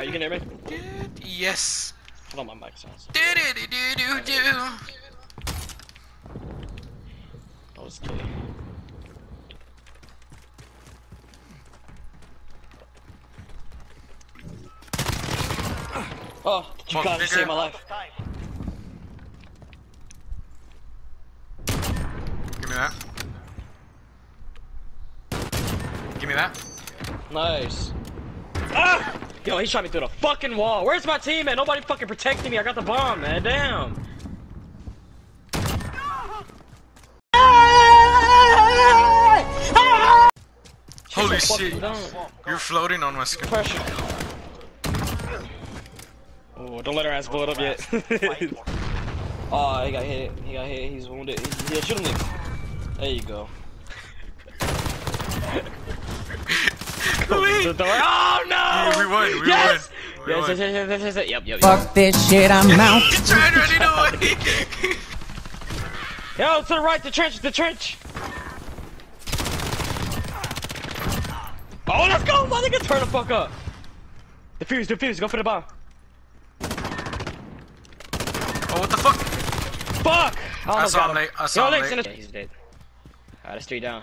Are you gonna hear me? Yes. Hold on, my mic sounds. Do do do do do do. That was kidding. Oh, you Fuck, gotta save my life. Give me that. Give me that. Nice. Ah! Yo, he shot me through the fucking wall. Where's my team, man? Nobody fucking protecting me. I got the bomb, man. Damn. Holy the shit. you down. You're floating on my screen. Pressure. Oh, don't let her ass blow it up yet. oh, he got hit. He got hit. He's wounded. He, yeah, shoot him. There you go. Wait. The door. Oh no! Yeah, we won, we yes! won. We Yes, won. yes, yes, yes, yes, yes, Yep, yep, yep. Fuck this shit, I'm out. He's trying to run away. Yo, to the right, the trench, the trench. Oh, let's go, my nigga. Turn the fuck up. Defuse, defuse. Go for the bomb. oh, what the fuck? Fuck! I I saw got him him. late. I saw Yo, him Lex, late. in his- Yeah, he's dead. Alright, that's three down.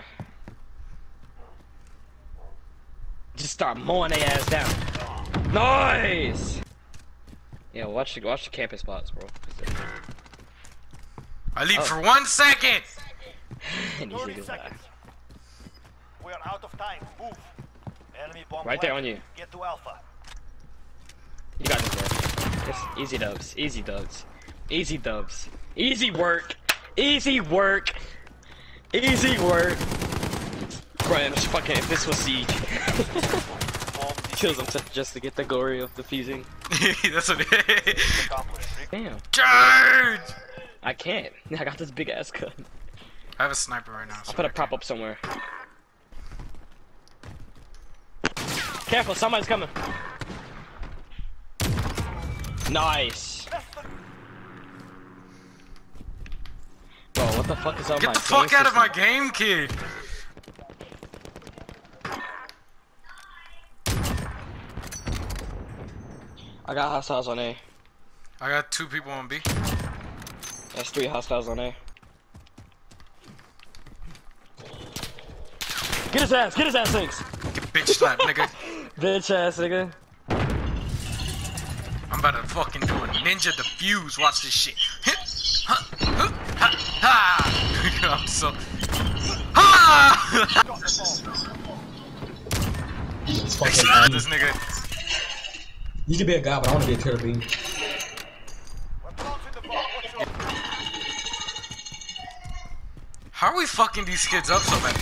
Just start mowing their ass down. Nice! Yeah, watch the watch the campus spots, bro. I leave Oh. for one second. And these 30 niggas seconds. die. We are out of time. Move. Enemy bomb Right there planted. on you. Get to Alpha. You got this, bro. Just easy dubs. Easy dubs. Easy dubs. Easy work. Easy work. Easy work. Bro, I'm just fucking. If this was siege, Bomb kills him just to get the glory of defusing. That's what it is. Damn. Charge! I can't. I got this big ass gun. I have a sniper right now. So I'll put a prop up somewhere. Careful, somebody's coming. Nice. Bro, what the fuck is on my Get the fuck out of my game, kid. I got hostiles on A. I got two people on B. That's three hostiles on A. Get his ass, get his ass, thanks. Get bitch slapped, nigga. Bitch ass nigga. I'm about to fucking do a ninja defuse. Watch this shit. I'm so. Ha! This nigga. You can be a guy, but I want to be a terrapin. How are we fucking these kids up so bad?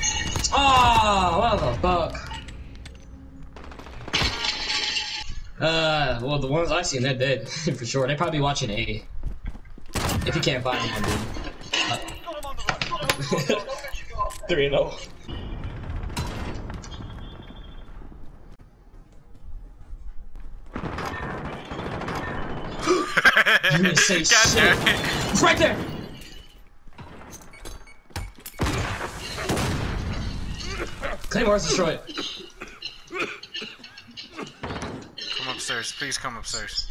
Oh, what the fuck? Uh, well, the ones I seen, they're dead, for sure. They're probably watching A. If you can't find them, dude. Uh, 3 0. You didn't say shit. it. It's right there. Claymore's destroyed. Come upstairs, please come upstairs.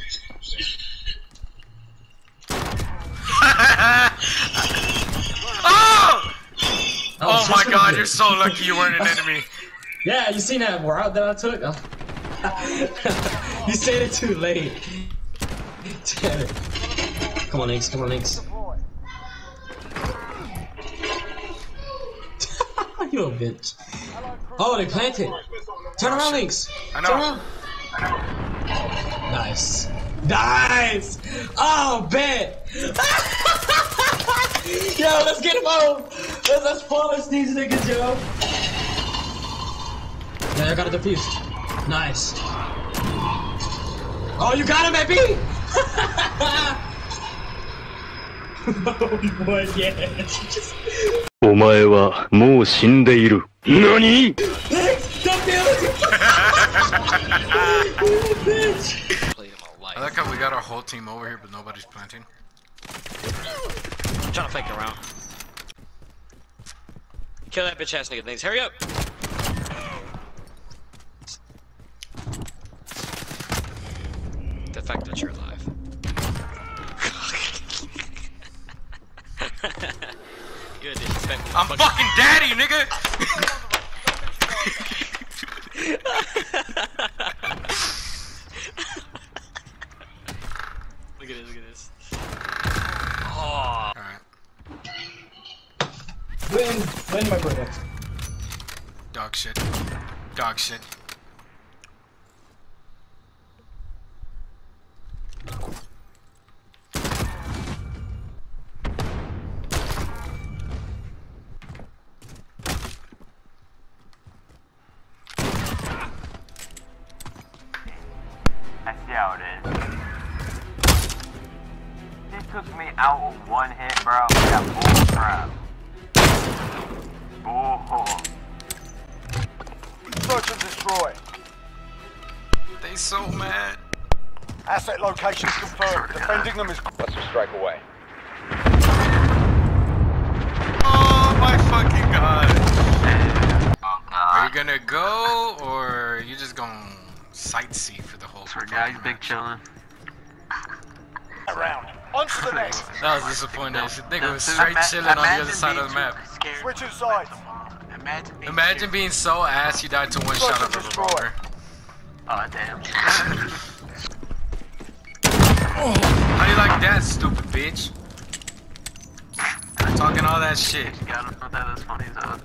Oh! oh! Oh my god, you're so lucky you weren't an enemy. Yeah, you seen that route that I took? you said it too late. Come on, Inks. Come on. Deploy. you a bitch. Oh, they planted. Turn around, Lynx. I Turn know. around. Nice. Nice. Oh, bet. yo, let's get him home. Let's, let's polish these niggas, yo. Yeah, I got a defuse. Nice. Oh, you got him at B. oh, boy, yeah. お前はもう死んでいる。何 Don't build you. bitch. Played him all I life. like how we got our whole team over here, but nobody's planting. I'm trying to fake it around. Kill that bitch ass nigga things. Hurry up. you're a disrespectful I'm fucking daddy, nigga. Look at this, look at this. Oh. All right. Win, win my project. Dog shit. Dog shit. Me out with one hit, bro. That bull crap. Oh. Search and destroy. They so mad. Asset locations confirmed. Defending them is. Let's strike away. Oh my fucking god. Are you gonna go or are you just gonna sightsee for the whole fucking Guys, big match? chillin'. Around. On to the next. That was disappointing. This nigga was No, straight ima- chilling on the other side of the map. scared. Switching sides. Imagine being Imagine being so ass you died to one shot of a revolver. Oh, damn. How you like that, stupid bitch? Talking all that shit. yeah, I don't know that is funny as hell.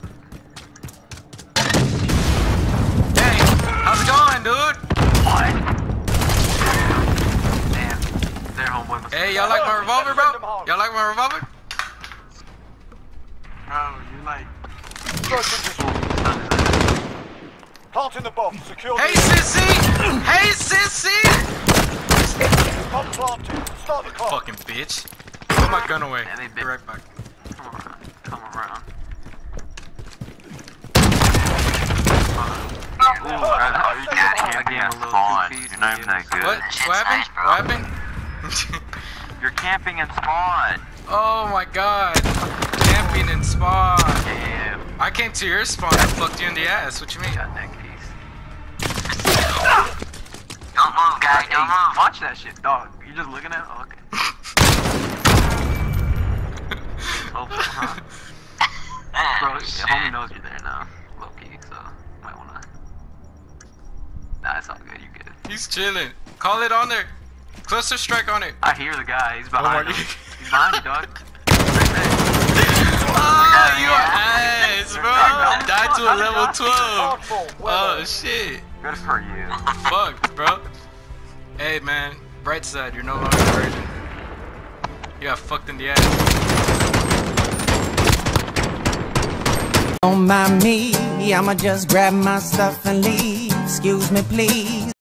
Hey, how's it going, dude? What? Damn. Their homeboy must Hey, y'all like my revolver, bro? Y'all like my revolver? Bro, you like... Search and. Planting the bomb. Secure Hey, the sissy! Hey, sissy! bomb planted. Start the clock. Fucking bitch. Put my gun away. Yeah, Be right back. Come around. Come around. Ooh, Oh, you can't game spawn. You're not even that good. What? What happened? What happened? You're camping in spawn. oh my god. Camping in spawn. Yeah, I came to your spawn and fucked you in the ass. What you mean? got that case. Don't move, guy. Don't move. Watch that shit, dog. You just looking at? Oh, okay. Hope so, huh? Bro, your homie knows you're there now. Low key, so might wanna. Nah, it's all good. You good. He's chilling. Call it on there. Cluster strike on it. I hear the guy. He's oh behind more. you. He's behind you, dog. Oh, right there. Oh, you Yeah. ass, bro. Died to a level 12. Oh, shit. Good for you. Fuck, bro. Hey, man. Bright side, you're no longer a virgin. You got fucked in the ass. Don't mind me, I'ma just grab my stuff and leave. Excuse me, please.